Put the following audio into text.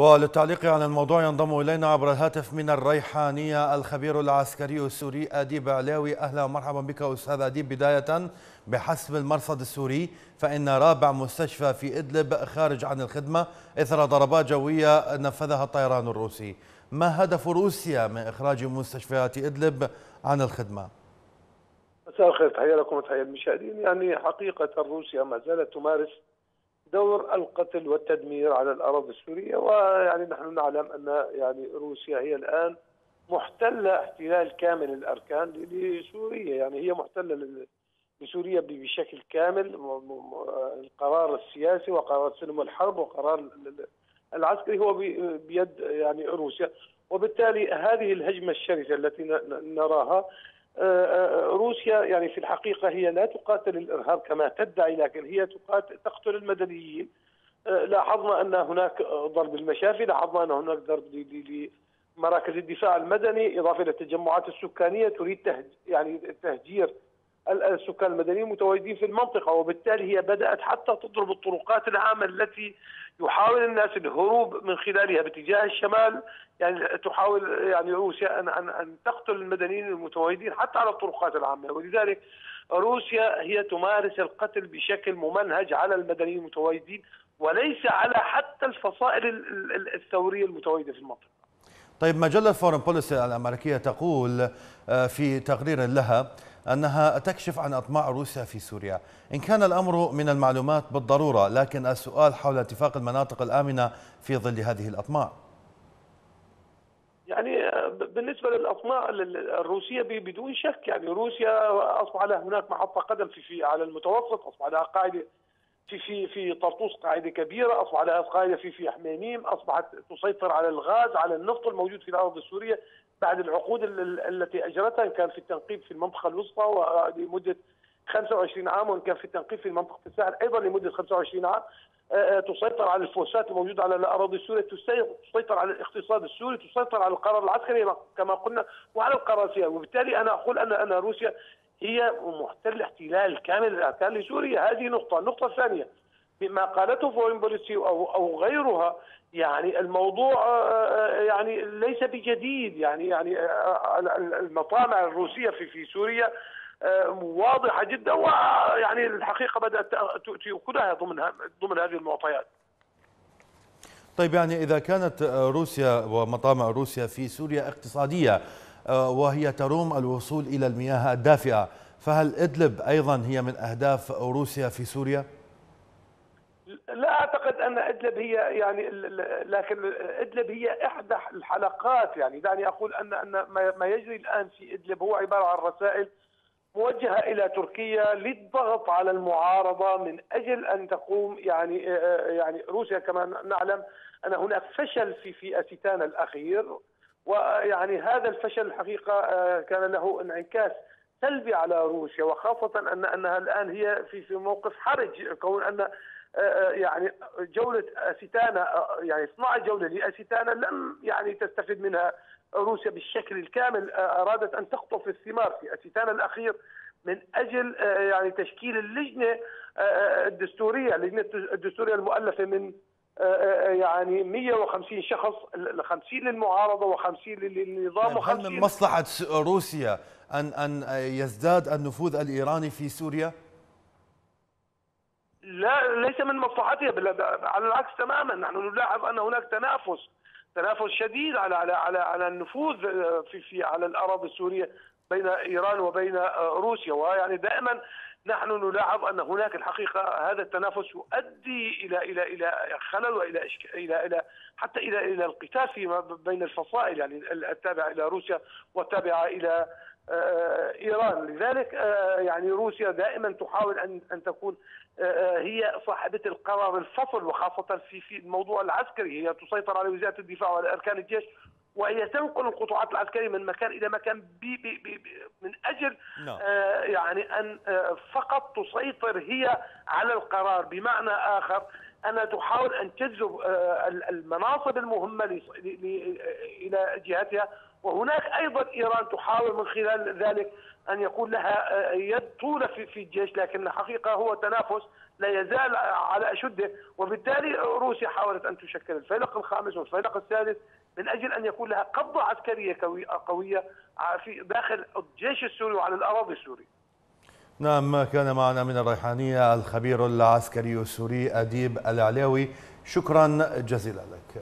وللتعليق على الموضوع ينضم إلينا عبر الهاتف من الريحانية الخبير العسكري السوري أديب علاوي أهلا ومرحبا بك أستاذ أديب. بداية بحسب المرصد السوري فإن رابع مستشفى في إدلب خارج عن الخدمة. إثر ضربات جوية نفذها الطيران الروسي. ما هدف روسيا من إخراج مستشفيات إدلب عن الخدمة؟ مساء الخير. تحية لكم وتحية المشاهدين يعني حقيقة روسيا ما زالت تمارس دور القتل والتدمير على الأراضي السورية ويعني نحن نعلم أن يعني روسيا هي الآن محتلة احتلال كامل الأركان لسوريا. يعني هي محتلة لسوريا بشكل كامل القرار السياسي وقرار سلم الحرب وقرار العسكري هو بيد يعني روسيا. وبالتالي هذه الهجمة الشرسة التي نراها روسيا يعني في الحقيقة هي لا تقاتل الإرهاب كما تدعي لكن هي تقاتل تقتل المدنيين. آه، لاحظنا أن هناك ضرب المشافي لاحظنا أن هناك ضرب لمراكز الدفاع المدني إضافة إلى التجمعات السكانية تريد يعني تهجير السكان المدنيين المتواجدين في المنطقة وبالتالي هي بدأت حتى تضرب الطرقات العامة التي يحاول الناس الهروب من خلالها باتجاه الشمال. يعني تحاول يعني روسيا أن, أن, أن تقتل المدنيين المتواجدين حتى على الطرقات العامة. ولذلك روسيا هي تمارس القتل بشكل ممنهج على المدنيين المتواجدين وليس على حتى الفصائل الثورية المتواجدة في المنطقة. طيب مجلة فورن بوليسي الأمريكية تقول آه، في تقرير لها أنها تكشف عن أطماع روسيا في سوريا. إن كان الأمر من المعلومات بالضرورة لكن السؤال حول اتفاق المناطق الآمنة في ظل هذه الأطماع. يعني بالنسبة للأطماع الروسية بدون شك يعني روسيا أصبح لها هناك محطة قدم في, على المتوسط أصبح لها قاعدة في في في طرطوس قاعدة كبيرة أصبح لها قاعدة في في حميميم أصبحت تسيطر على الغاز على النفط الموجود في الأرض السورية بعد العقود التي أجرتها إن كان في التنقيب في المنطقة الوسطى لمده 25 عام وإن كان في التنقيب في منطقه الساحل أيضا لمدة 25 عام آه، آه، تسيطر على الفوسات الموجودة على الأراضي السورية تسيطر على الاقتصاد السوري تسيطر على القرار العسكري كما قلنا وعلى القرار السياسي. وبالتالي أنا أقول أن أن روسيا هي محتل احتلال كامل الأركان لسوريا. هذه نقطة. النقطة الثانية بما قالته فورين بوليسي أو أو غيرها يعني الموضوع آه، آه، يعني ليس بجديد. يعني يعني آه، المطامع الروسية في في سوريا واضحة جدا ويعني الحقيقة بدأت تأخذها ضمن ضمن هذه المعطيات. طيب يعني إذا كانت روسيا ومطامع روسيا في سوريا اقتصادية وهي تروم الوصول إلى المياه الدافئة. فهل إدلب أيضا هي من أهداف روسيا في سوريا؟ لا أعتقد أن إدلب هي يعني لكن إدلب هي إحدى الحلقات يعني. دعني أقول ان أن ما يجري الآن في إدلب هو عبارة عن رسائل موجهة إلى تركيا للضغط على المعارضة من أجل أن تقوم يعني يعني روسيا كما نعلم أن هناك فشل في في اسيتانا الأخير. ويعني هذا الفشل الحقيقة كان له انعكاس سلبي على روسيا وخاصة ان أنها الآن هي في في موقف حرج كون أن آه، آه، يعني جولة أسيتانا آه، يعني صناعة جولة لأسيتانا لم يعني تستفد منها روسيا بالشكل الكامل أرادت أن تخطف الثمار في أسيتانا الأخير من أجل يعني تشكيل اللجنة الدستورية اللجنة الدستورية المؤلفة من يعني 150 شخص 50 للمعارضة و50 للنظام و50 هل من مصلحة روسيا أن أن يزداد النفوذ الإيراني في سوريا؟ لا ليس من مصلحتها بل على العكس تماما نحن نلاحظ أن هناك تنافس تنافس شديد على على على على النفوذ في في على الأراضي السورية بين إيران وبين روسيا ويعني دائما نحن نلاحظ أن هناك الحقيقة هذا التنافس يؤدي إلى إلى إلى خلل وإلى إلى إلى حتى إلى إلى القتال في بين الفصائل يعني التابعه إلى روسيا والتابعة إلى آه، إيران. لذلك آه، يعني روسيا دائما تحاول ان أن تكون آه، هي صاحبة القرار الفصل وخاصة في في الموضوع العسكري. هي تسيطر على وزارة الدفاع وعلى أركان الجيش وهي تنقل القطاعات العسكرية من مكان إلى مكان بي بي بي من أجل نعم. آه يعني أن آه فقط تسيطر هي على القرار بمعنى آخر انها تحاول أن تجذب آه، المناصب المهمة إلى جهتها وهناك أيضا إيران تحاول من خلال ذلك أن يكون لها يد طولة في في الجيش لكن الحقيقة هو تنافس لا يزال على أشده وبالتالي روسيا حاولت أن تشكل الفيلق الخامس والفيلق السادس من أجل أن يكون لها قبضة عسكرية قوية في داخل الجيش السوري وعلى الأراضي السورية. نعم كان معنا من الريحانية الخبير العسكري السوري أديب العلاوي شكرا جزيلا لك.